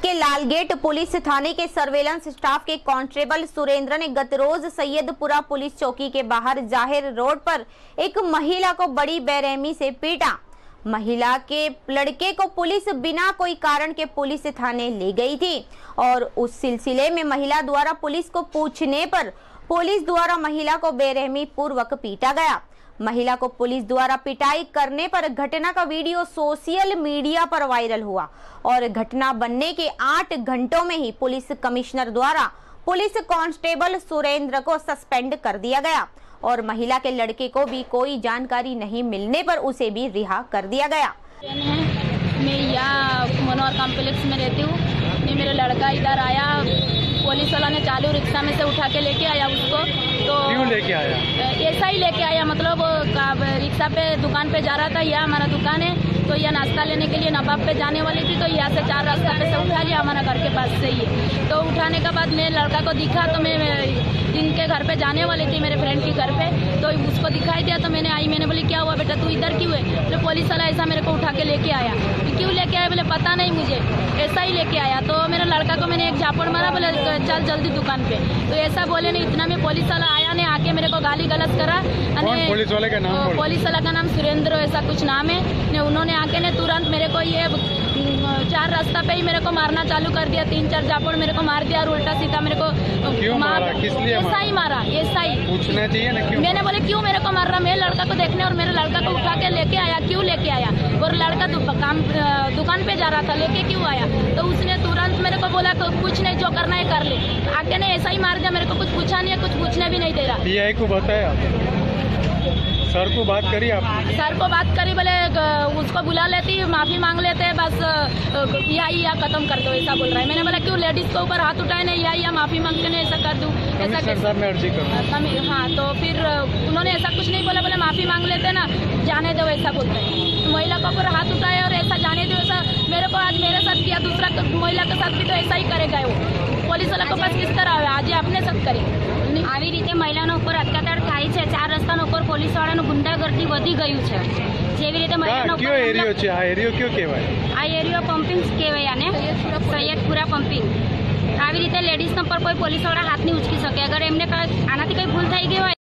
Gate police थाने के surveillance staff के कांस्टेबल सुरेंद्र ने गत रोज सैयदपुरा पुलिस चौकी के बाहर ज़ाहिर रोड पर एक महिला को बड़ी बेरहमी से पीटा। महिला के लड़के को पुलिस बिना कोई कारण के पुलिस थाने ले गई थी और उस सिलसिले में महिला द्वारा पुलिस को पूछने पर पुलिस द्वारा महिला को बेरहमी पूर्वक पीटा गया। महिला को पुलिस द्वारा पिटाई करने पर घटना का वीडियो सोशल मीडिया पर वायरल हुआ और घटना बनने के आठ घंटों में ही पुलिस कमिश्नर द्वारा पुलिस कांस्टेबल सुरेंद्र को सस्पेंड कर दिया गया और महिला के लड़के को भी कोई जानकारी नहीं मिलने पर उसे भी रिहा कर दिया गया। मैं यहाँ मनोहर कॉम्प्लेक्स में रहती हूँ। मैं मेरा लड़का इधर आया पुलिस वाला ने चालू रिक्शा में से उठा के लेके आया उसको तो क्यों लेके आया? लेके आया मतलब रिक्शा पे, दुकान पे जा रहा था, यह हमारा दुकान है तो यह नाश्ता लेने के लिए नवाब पे जाने वाली थी तो यहाँ से चार रास्ता पे से उठा लिया हमारा घर के पास से ही। तो उठाने के बाद मैं लड़का को दिखा तो मैं जिनके घर पे जाने वाली थी, मेरे फ्रेंड के घर पे तो उसको दिखाई दिया तो मैंने आई, मैंने बोली, क्या हुआ बेटा, तू इधर क्यों है? बोले, पुलिस वाला ऐसा मेरे को उठा के लेके आया। आया बोले पता नहीं मुझे। ऐसा ही लेके आया। तो मेरे लड़का को मैंने एक झापड़ मारा बोले चल जल्दी दुकान पे। तो ऐसा बोले नहीं इतना में पुलिस वाला आया ने आके मेरे को गाली गलत करा। पुलिस वाले का नाम पुलिस वाला का नाम सुरेंद्र ऐसा कुछ नाम है। ने उन्होंने आके ने तुरंत मेरे को ये चार रास्ता पे ही मेरे को मारना चालू कर दिया। तीन चार जापड़ मेरे को मार दिया और उल्टा सीधा मेरे को क्यों मारा? किस लिए ऐसा ही मारा ऐसा ही। पूछना चाहिए ना क्यों? मैंने बोले क्यों मेरे को मार रहा? मेरे लड़का को देखने और मेरे लड़का को उठा के लेके आया। क्यों लेके आया? लड़का काम दुकान पे जा रहा था, लेके क्यों आया? तो उसने तुरंत मेरे को बोला कुछ नहीं, जो करना है कर ले। आके ने ऐसा ही मार दिया, मेरे को कुछ पूछा नहीं है, कुछ पूछने भी नहीं दे रहा। पीआई को बताया? सर को बात करी आप सर को बात करी बोले ग- उसको बुला लेती माफी मांग लेते बस अ, या या खत्म कर दो ऐसा बोल रहा है मैंने बोला क्यों लेडीज के ऊपर हाथ उठाए नहीं या या माफी मांगते नहीं ऐसा कर दूं ऐसा कमिश्नर कैसे साहब ने अर्जी कर कमी- हाँ तो फिर अ, उन्होंने ऐसा कुछ नहीं बोला बोले माफी मांग लेते ना जाने दो ऐसा बोलते हैं तो महिला के ऊपर हाथ उठाए और ऐसा जाने दो ऐसा मेरे को आज मेरे साथ किया दूसरा क- महिला के साथ भी तो ऐसा ही करेगा वो પોલીસ વાળા પાસ કિસ तरह આવે આજે આપણે સાથ કરી આવી રીતે મહિલાનો ઉપર અત્યાચાર થાય છે. ચાર રસ્તાનો ઉપર પોલીસવાળાનું ગુંડાગર્દી વધી ગયું છે. જેવી રીતે મહિલાનો ક્યાં કયો એરિયો છે? આ એરિયો કયો કહેવાય? આ એરિયો પમ્પિંગ કહેવાય આને. સૈયદપુરા પમ્પિંગ. આવી રીતે લેડીઝ પર કોઈ પોલીસવાળા હાથ નહીં ઉચકી શકે. અગર એમને આનાથી કંઈ ભૂલ થઈ ગઈ હોય